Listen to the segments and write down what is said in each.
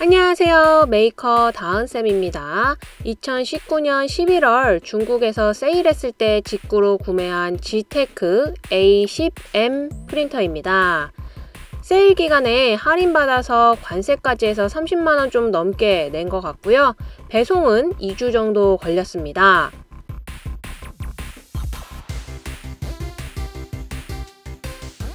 안녕하세요. 메이커 다은쌤입니다. 2019년 11월 중국에서 세일했을 때 직구로 구매한 Geeetech A10M 프린터입니다. 세일 기간에 할인받아서 관세까지 해서 30만원 좀 넘게 낸 것 같고요. 배송은 2주 정도 걸렸습니다.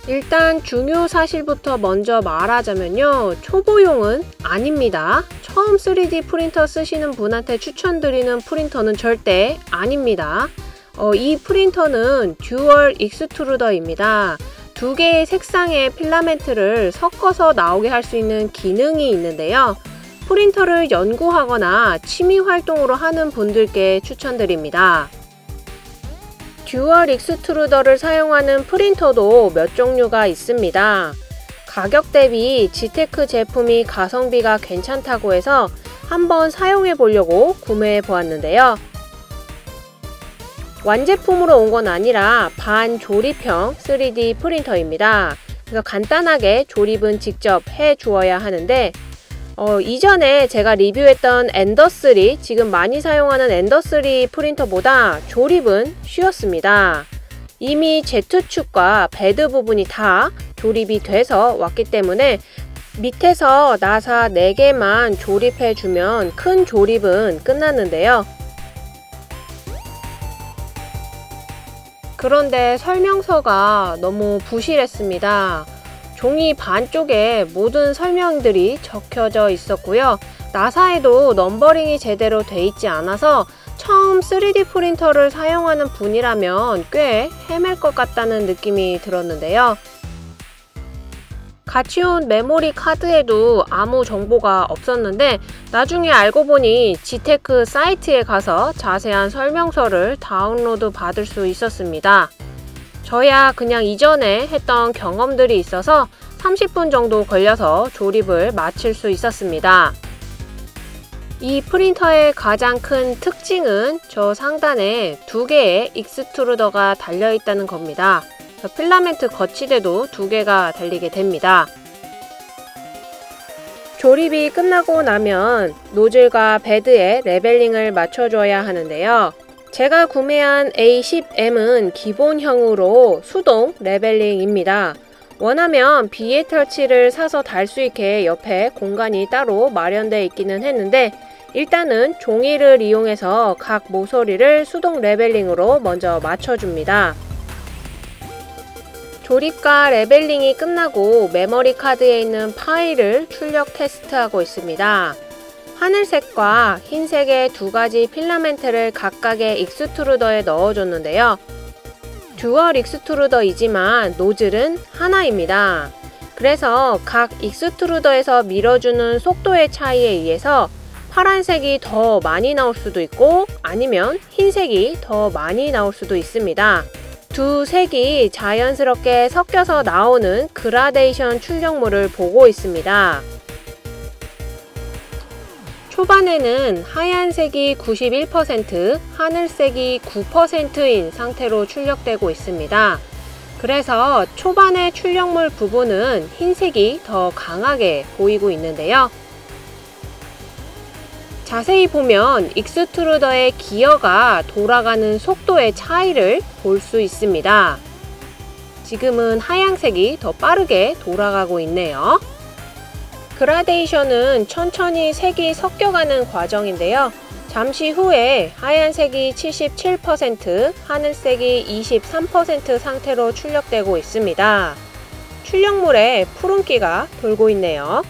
일단 중요 사실부터 먼저 말하자면요. 초보용은 아닙니다. 처음 3D 프린터 쓰시는 분한테 추천드리는 프린터는 절대 아닙니다. 어, 이 프린터는 dual extruder입니다. 두 개의 색상의 필라멘트를 섞어서 나오게 할 수 있는 기능이 있는데요. 프린터를 연구하거나 취미 활동으로 하는 분들께 추천드립니다. dual extruder를 사용하는 프린터도 몇 종류가 있습니다. 가격 대비 지테크 제품이 가성비가 괜찮다고 해서 한번 사용해 보려고 구매해 보았는데요. 완제품으로 온 건 아니라 반조립형 3D 프린터입니다. 그래서 간단하게 조립은 직접 해 주어야 하는데 어, 이전에 제가 리뷰했던 Ender 3 지금 많이 사용하는 Ender 3 프린터보다 조립은 쉬웠습니다. 이미 Z축과 bed 부분이 다 조립이 돼서 왔기 때문에 밑에서 나사 4개만 조립해주면 큰 조립은 끝났는데요. 그런데 설명서가 너무 부실했습니다. 종이 반쪽에 모든 설명들이 적혀져 있었고요. 나사에도 넘버링이 제대로 돼 있지 않아서 처음 3D 프린터를 사용하는 분이라면 꽤 헤맬 것 같다는 느낌이 들었는데요. 같이 온 메모리 카드에도 아무 정보가 없었는데 나중에 알고 보니 지테크 사이트에 가서 자세한 설명서를 다운로드 받을 수 있었습니다. 저야 그냥 이전에 했던 경험들이 있어서 30분 정도 걸려서 조립을 마칠 수 있었습니다. 이 프린터의 가장 큰 특징은 저 상단에 두 개의 extruder가 달려 있다는 겁니다. 필라멘트 거치대도 두 개가 달리게 됩니다. 조립이 끝나고 나면 노즐과 bed에 leveling을 맞춰줘야 하는데요. 제가 구매한 A10M은 기본형으로 수동 leveling입니다. 원하면 BLTouch를 사서 달 수 있게 옆에 공간이 따로 마련되어 있기는 했는데 일단은 종이를 이용해서 각 모서리를 수동 leveling으로 먼저 맞춰줍니다. 조립과 leveling이 끝나고 메모리 카드에 있는 파일을 출력 테스트하고 있습니다. 하늘색과 흰색의 두 가지 필라멘트를 각각의 extruder에 넣어줬는데요. dual extruder이지만 노즐은 하나입니다. 그래서 각 extruder에서 밀어주는 속도의 차이에 의해서 파란색이 더 많이 나올 수도 있고 아니면 흰색이 더 많이 나올 수도 있습니다. 두 색이 자연스럽게 섞여서 나오는 그라데이션 출력물을 보고 있습니다. 초반에는 하얀색이 91%, 하늘색이 9%인 상태로 출력되고 있습니다. 그래서 초반의 출력물 부분은 흰색이 더 강하게 보이고 있는데요. 자세히 보면 extruder의 기어가 돌아가는 속도의 차이를 볼 수 있습니다. 지금은 하얀색이 더 빠르게 돌아가고 있네요. 그라데이션은 천천히 색이 섞여가는 과정인데요. 잠시 후에 하얀색이 77%, 하늘색이 23% 상태로 출력되고 있습니다. 출력물에 푸른기가 돌고 있네요.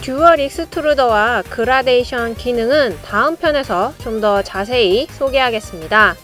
듀얼 익스트루더와 그라데이션 기능은 다음 편에서 좀 더 자세히 소개하겠습니다.